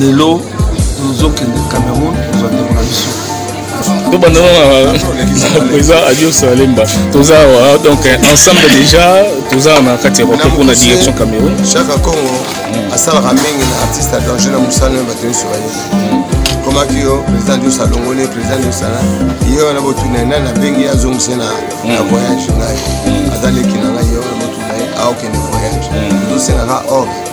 lelo tozokende cameroun tozwa ndeko na biso tobanda na président adios alemba toza awa donc ensemble déjà toza na kati ya bato mpona direction cameroun jacques congo asalaka mingi na artiste adanger na mosala oyo bato nyonso bayebi akomaki yo président dios alongoli président dios ala ye wana botuna ye nani abengi azongise na voyage ngai aza leki na ngai ye wana botuna ye aokende voyage tozosengaka ordre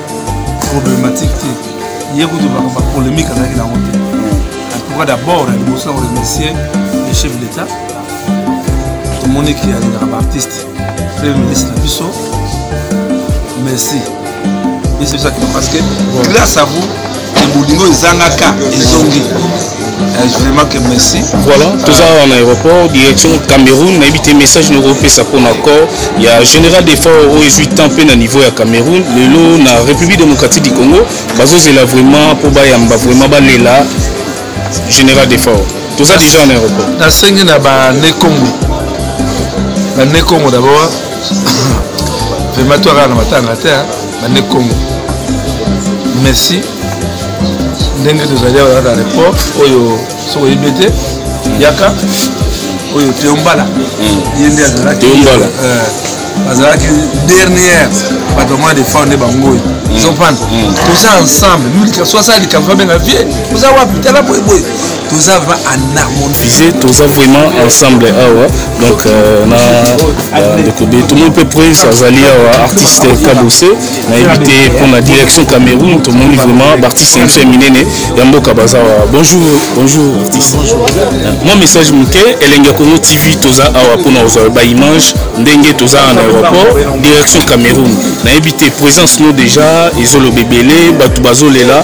problématique te ye kutu bapolémique azalaki nango te pourquoi d'abord na liboso na koremercier le chef de l'état tomoni ke alingaka baartiste premier ministre na biso merci biso biso parce que grâce à vous ke bolingo ezangaka ezongi eh, vraiment que merci voilà toza awa na aéroport direction cameroun nayebi te message noko opesa mpo na corps ya général d'effort oyo ezwi temps mpe na niveau ya cameroun lelo na république démocratique du congo bazozela vraiment mpo bayamba vraiment balela général d'effort toza déjà en aéroport nasengi na bane congo bane congo d'abord vraiment to akaka na matanga te bande congo merci ndenge tozali awa na report oyo soki oyebi te yaka oyo teombala hmm. ye nde azalaki euh, azalaki dernière bato mwa defendre nde bango oyo hmm. zopana hmm. toza ensemble milika soasa likambo babenga vie oza wapi tala boyeboye toza va en harmonie toza vraiment ensemble awa donc euh, na euh, ndeko be tomoyi mpe prince azali awa artiste kabose nayebi te mpo na direction cameroun tomoni vraiment baartiste na biso ya minene ya mboka baza awa bonjour bonjour artiste mwa message moke elenge ya congo tv toza awa mpo na kozwa baimage ndenge toza en aéroport direction cameroun nayebi te présence no déjà ezoloba ebele bato bazolela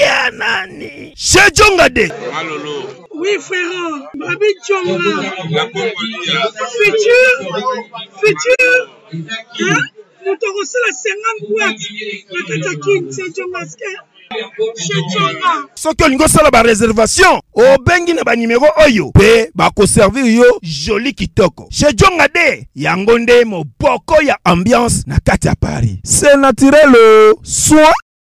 ya nani sejonga de oui frère babi jonga futur futur moto akosala 50 boite na kati ya kin sejonga ske soki olingi osala bareservation obengi na banimero oyo mpe bakoservir yo joli kitoko shejonga de yango nde moboko ya ambiance na kati ya paris se naturel soin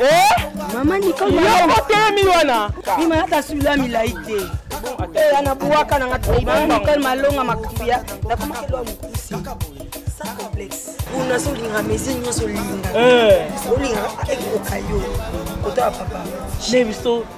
Eh? Mama Nicole Yo otelemi wana. Bima hata sula milai te. Eh ana buaka na ngati bima Nicole malonga makambo ya na kuma kelo mkusi. Sa complexe. Una so linga mezi nyoso linga. Eh. Olinga ekokaya yo. Kota papa. Nebiso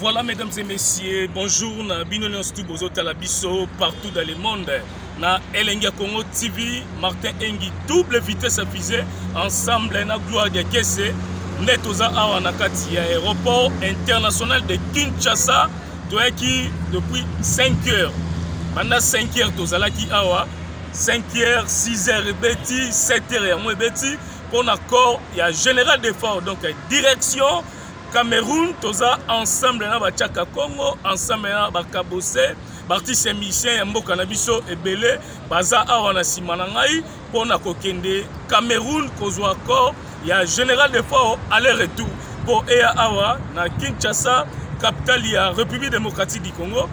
Voilà, mesdames et messieurs, bonjour. Na bino nyonso bozotala biso partout dans le monde. Na Elengia Congo TV, Martin Engi, double vitesse à viser, ensemble na gloire de Kesse. Nde toza awa na kati ya aéroport international de Kinshasa. Toyaki depuis 5 heures. Banda 5 heures tozalaki awa 5 heures, 6 heures ebeti, 7 heures yango ebeti mpo na corps ya général d'effort donc direction Cameroun toza ensemble na bachaka Congo ensemble na bakabose baartiste ya musicien ya mboka na biso ebele baza awa na nsima na ngai mpo na kokende Cameroun kozwa accord ya général de fort aller retour mpo eya awa na Kinshasa capitale ya République démocratique du Congo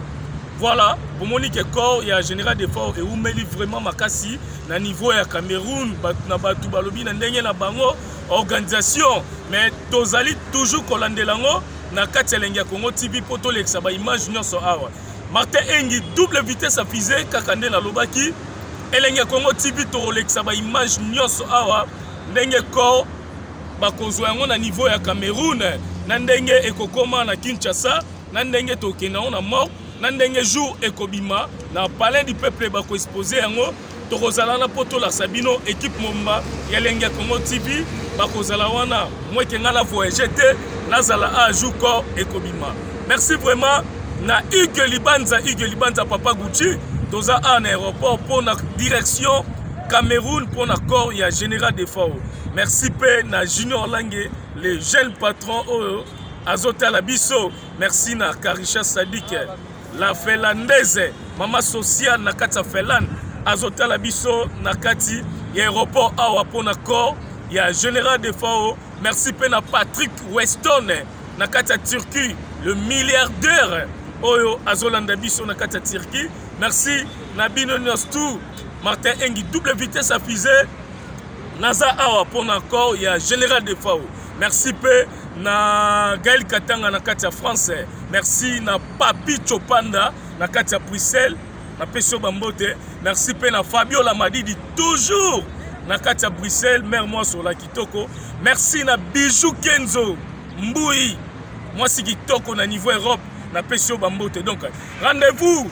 voilà bomoni ke corps ya général de fort eumeli vraiment makasi na niveau ya Cameroun na bato balobi na ndenge na bango organisation mais tozali toujours kolandela yango na kati ya elengi ya congo tv mpo tolekisa baimage nyonso awa martin engi double vitesse ya fise kaka nde nalobaki elengi ya congo tv tokolekisa baimage nyonso awa ndenge kor bakozwa yango na niveau ya cameroun na ndenge ekokoma na kinshasa na ndenge tokenda yango na mort na ndenge jour ekobima na palais du peuple bakoexpose yango tokozala wana mpo tolakisa bino ekipe momba ya elengi ya congo tv bakozala wana mweke ngai na voyage te nazala a jour corps ekobima merci vraiment na hugue libanza hugue libanza papa gucci toza awa na aéroport mpo na direction cameroun mpo na corps ya général de fao merci mpe na junior lange le jeune patron oyo azotala biso merci na karisha sadike la finlandaise mama social na kati ya finlande azotala biso na kati ya aéroport awa mpo na corps ya général de fao merci mpe na patrick weston na kati ya turquie le milliardaire oyo azolanda biso na kati ya turquie merci na bino nyonso tout martin engi double vitesse affuse naza awa mpo na corps ya général de fao merci mpe na gael katanga na kati ya france merci na papi chopanda na kati ya bruxelles napesi yo bambote merci mpe na fabiola madidi toujours na kati ya bruxelles mare mwasola kitoko merci na bijou kenzo mbui mwasi kitoko na niveau europe napesi yo bambote donc rendez-vous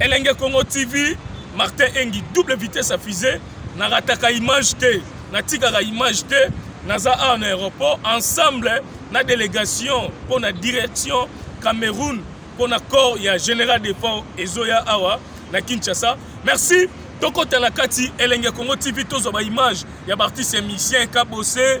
elenge congo tv martin engi double vitesse affusée narataka image te natikaka image te naza awa na aéroport ensemble na délégation mpo na direction cameroun mpo na corps ya général de port ezoya awa na kinshasa merci tokota na kati elenge congo tv tozwa baimage ya baartiste ya musicien kabose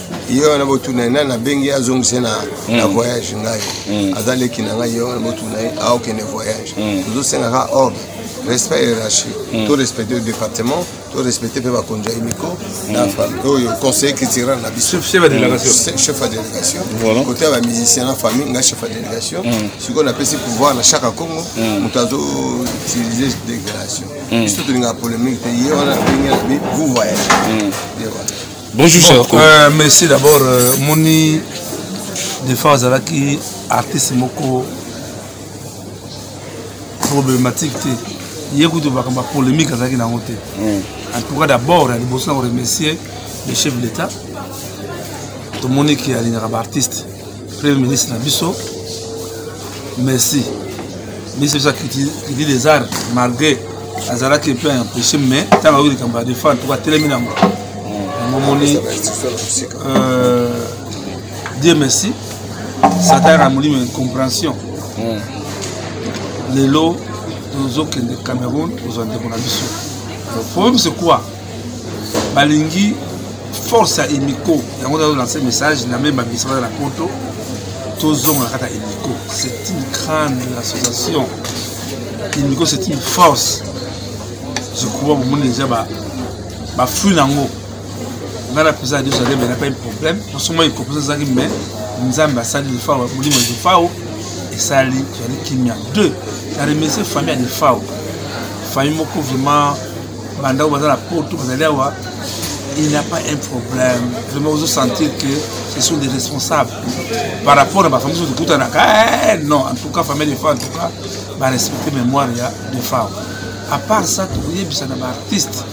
ye wana botuna ye nani abengi ye azongisa na, mm. na voyage ngai mm. aza leki na ngai ye wana botuna ye aokende voyage mm. tozosengaka ordre respect hiérarchie mm. to respecte département to respecte mpe bakonzi ya imiko mm. na famille oyo conseiller culturel na biso chef ya délégation mm. kote ya bamusicien na famille ngai chef ya délégation mm. sikoyo napesi pouvoir na chaka congo moto azo utilise délégation biso tolingaka polémique te ye wana ndenge na bi vous voyage bonjour bon, cher euh, merci d'abord euh, moni defa azalaki artiste moko problématique te ye kutu makambo ya polémique azalaki nango te hmm. en tout cas d'abord ya liboso na koremercier le chef de l'état tomoni ke alingaka baartiste Premier ministre na biso merci ministre biso akritiki des arts malgré azalaki mpe empêche mais ntango ayoki likambo ya defendre tuka atelemi nango yango omoni euh, dieu merci satan na molimo ya incompréhension lelo tozokende cameroun tozwa ndeko na biso le problème c'est quoi balingi force ya emiko yango nazo lance message na meme bamisa baza na poto tozonga na kati ya emiko c'est une grande association emiko c'est une force je crois bomoni deja bafruit na yango ngai na président adios adebe na pas un problème nosomoi ekoposa ezalaki mais nzambe asali lifao molimo ya lifao esali tozali kimia deux na remercie famille ya lifao famille moko vraiment bandako baza na poto bazali awa il n'y a pas un problème vraiment ozo sentir que ce sont des responsables par rapport na bafamille oyo tokutanaka eh, non en tout cas famille defa en tout cas barespecte mémoire ya defa à part ça tokoyebisa na baartiste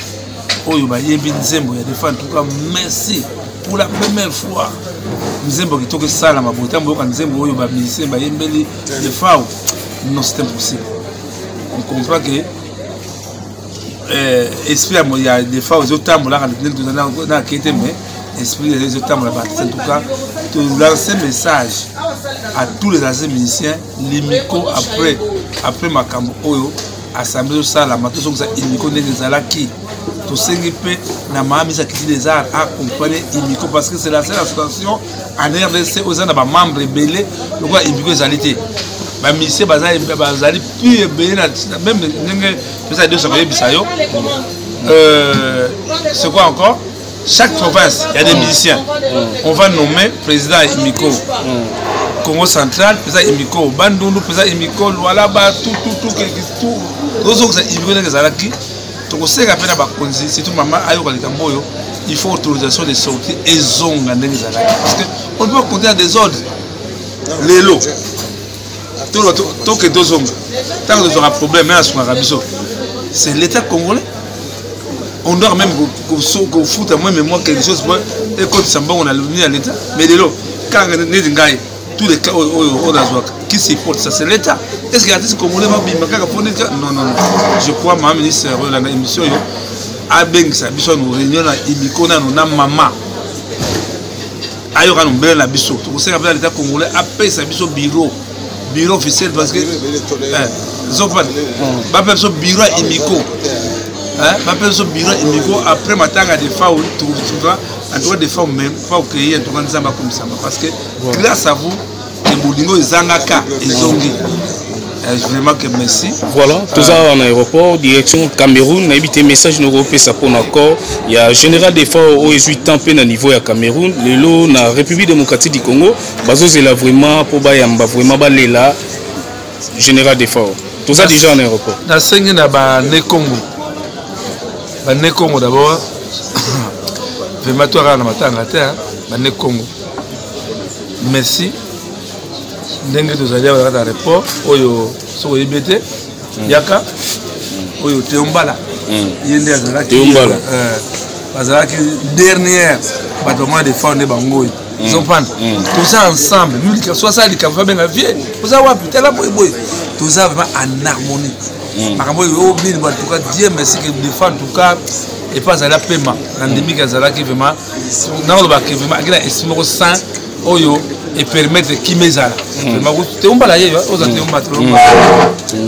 oyo bayebi nzembo ya defa en tout cas merci pour la première fois nzembo kitoko esalama bota boyoka nzembo oyo bamusicien bayembeli defa non c'est impossible on comprend que eh, esprit ya moya defa ozotambolaka ndenge toza na kete mais esprit ya ezotambola batisa en tout cas tolance message à tous les anciens musiciens limiko après après makambo oyo assemblée ezosalama tozongisa imiko ndenge ezalaki tosengi mpe na maamisa kiti des arts accompagne imiko parce que c'est la seule association en rdc oyo eza na bamembre ebele lokola imiko ezali te bamisie bazali puis ebele na meme ndenge pesa deux soko yebisa yo euh, c'est quoi encore chaque province il y a des musiciens mm. on va nommer président Emiko mm. Congo central pesa Emiko Bandundu pesa Emiko Lualaba tout tout tout tout ozo que ça Emiko ndenge ezalaki tokoseka mpe na bakonzi surtout mama ayoka likambo oyo il faut autorisation de sortie ezonga ndenge ezalaki parce que on ne peut compter na desordre lelo toke tozonga ntango tozwaka problème me asungaka biso c'est l'état congolais on doit même kofuta mwa mémoire quelque chose po ekotisa mbongo na loni ya l'état mais lelo kaka neti ngai tous les cas oyo nazwaka qui supporte ça c'est l'état est ce que artiste congolais babima kaka mpo neti non non non je crois ma ministre oyolanda émission oyo abengisa biso na réunion na imiko nano na mama ayoka na mobele na biso tokosenga mpe na leta congolais apesa biso bureau bureau officiel parce que zokobana bapesa biso bureau ya imiko bapesa biso bureau ya imiko après matanga de faul tokosuka en tout cas de faul même faul keye en tout cas nzambe akomisama parce que grâce à vous te bolingo ezangaka ezongi eh, vraiment que merci voilà toza awa na aéroport direction cameroun nayebi te message nokopesa mpo na accord ya général d'effort oyo ezwi temps mpe na niveau ya cameroun lelo na république démocratique du congo bazozela vraiment mpo bayamba vraiment balela général d'effort toza déjà na aéroport nasengi na bane congo bane congo d'abord vraiment to akaka na matanga te bane congo merci ndenge tozali awa kaka report oyo soki oyebi te mm. yaka mm. oyo teombala mm. ye nde azalaki euh, bazalaki dernière bato bamona defao nde bango oyo ozopanda toza ensemble soki asala likambo babenga vie oza wapi tala boyeboye toza vraiment en harmonie makambo oyo oyo nini en tout cas dieu merci que defa en tout cas epa azali apema na ndimiki azalaki vraiment nakolobaka vraimen akenda esprit moko sain oyo epermettre kima ezala teumbala ye oza teumba tolomba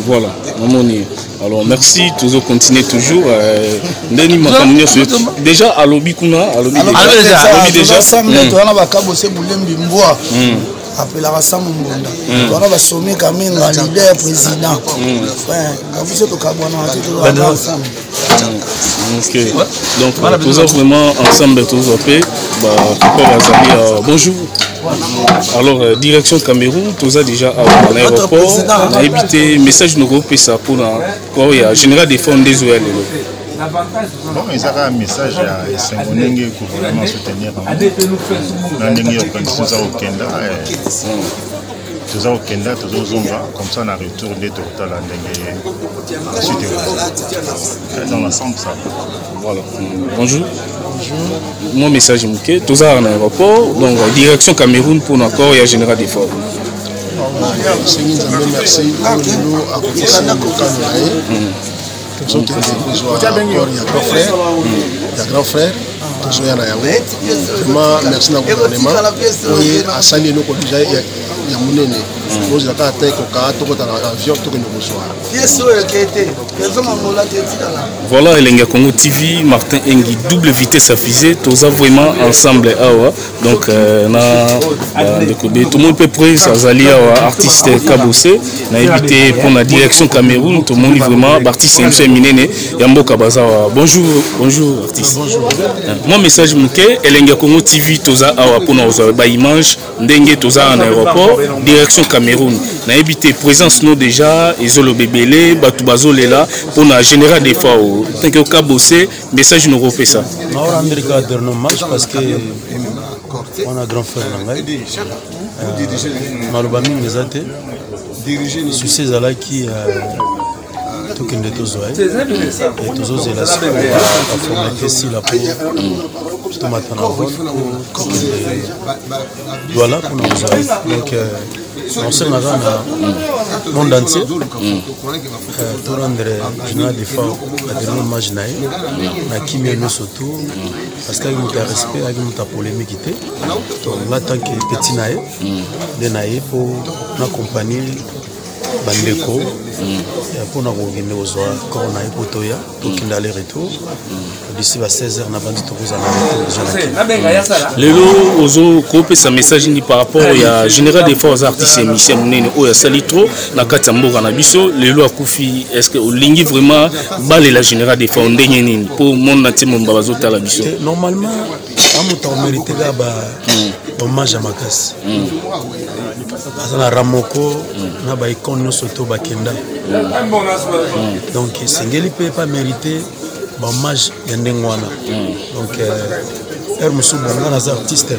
voilà namoni alors merci tozo continue toujours euh, ndeni makambo nyonso déjà alobi kuna alobi déjà samleto wana bakabose bolembi mbwa apelaka samu mbonda hmm. wana basomi kaminga lider président hmm. eh, biso tokabwanaka te tolaa Ok. Donc, euh, toujours vraiment ensemble, toujours paix. Bah, euh, bonjour. Alors, euh, direction Cameroun, tous déjà à l'aéroport. On a évité message nous groupe ça pour la général des fonds des OL. bon eza kaka message ya esengo ndenge ekoki vraiment soutenir yango na ndenge ya organisation eza kokenda toza kokenda tozozonga comme ça na retour nde tokotala ndenge suite dans l'ensemble ça voilà bonjour mon message moke tozalaka na aéroport donc direction cameroun mpo na corps ya général d'effort sengi nzambe merci oyo lelo akokisi mokano na ye tozoya na accord ya grand frère ya grand frère tozoya na yango vraiment merci na gouvernement oye asali eloko deja ya monene ozela kaka te kokaa tokota na avion tokende kozwa voilà elengi ya congo tv martin engi double vitesse affusé toza vraiment ensemble awa donc euh, na bandeko euh, be tomoni mpe prince azali awa artiste kabose nayebi te mpo na direction cameroun tomoni vraiment baartiste na biso ya minene ya mboka baza awa bonjour bonjour artiste euh, mwa message moke elenge ya congo tv toza awa mpo na kozwa baimage ndenge toza na aéroport direction cameroun nayebi te présence no déjà ezoloba ebele bato bazolela mpo na général defao tanke okabose message noko opesa na orandre ka adrno hommage parce que wana grand frère na ngai euh, maloba mingi eza te susi ezalaki euh, tokende tozwa ye eh? tozozela sikoaformate esila po tomata na vol tokende dwala mpona kozwa ye donc euh, nosengaka na monde entier Euh, torendre journal de femme adrino mage na ye na kimia nyonso tu parce que ayaki moto ya respect ayaki moto ya polémique te donc nga tant que petit na ye nde na ye mpo na compagnie bandeko mpona kokende kozwa corps na ye mpo toya tokenda le retour d'ici ba 16 heures nabandi tokozala lelo ozokopesa message nini par rapport ya général des forces artistes ya misien monene oyo asali trop na kati ya mboka na biso lelo akufi est ce que olingi vraiment balela général des forces ndenge nini mpo monde na ntima mba bazotala biso eh, normalement amuta omerite kaka ba hommage ya makasi aza na ramoko na baicone nyonso to bakenda donc esengeli mpe epa merite bahommage ya ndenge wana donc heure mosusu bonga naza artiste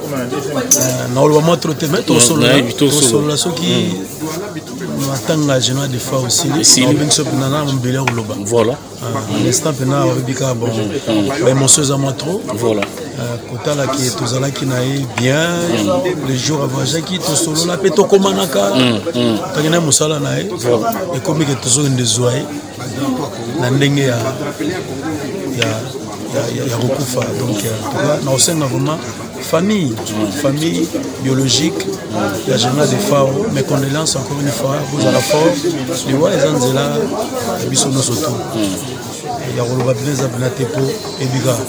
naoloba mwa tro te mai tosolola soki hmm. matanga genoa de fa osilingaobengisa mpena na mobele ya koloba ah, instant mpena oyebi kaka bon hmm. baémotion eza mwa tro ah, kotala ke tozalaki na ye bien hmm. le jour avajaki tosolola mpe tokomanaka toki na ye mosala na ye ekomi ke tozokende zwa ye na ndenge ya, ya, ya, ya, ya kokufa donc na osenga vraiment famille famille biologique ya général de fao mes condoléances encore une fois bozala fort liwa eza nzela ya biso nyonso to ya koloba bino eza bina te mpo ebika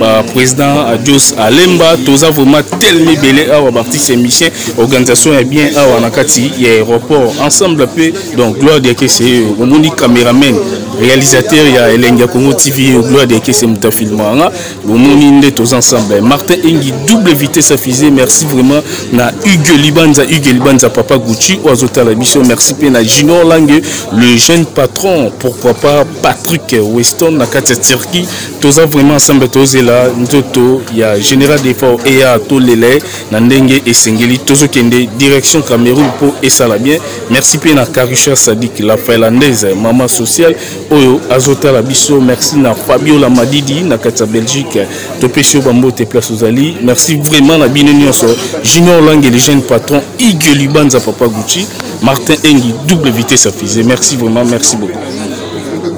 ba président adios alemba toza vraiment telemi ebele awa baptiste michel organisation ya bien awa na kati ya aéroport ensemble mpe donc gloire diakese oyo omoni cameraman réalisateur ya elengi ya congo tv oyo gloire diakese moto afilmanga bomoni nde toza ensemble martin engi double vitesse afise merci vraiment na hugue libanza hugue libanza papa gucci oyo azotala biso merci mpe na junior langue le jeune patron pourquoi pas patrick weston na kati ya turquie toza vraiment ensemble tozela nzoto ya général defort eya tolela ye na ndenge esengeli tozokende direction cameroun mpo esala bien merci mpe na carisher sadik la finlandaise mama sociale oyo azotala biso merci na fabiola madidi na kati ya belgique topesi yo bambote place ozali merci vraiment na bino nyonso junior lange le jeune patron igue libanza papa gucci martin engi double vitesse afise merci vraiment merci beaucoup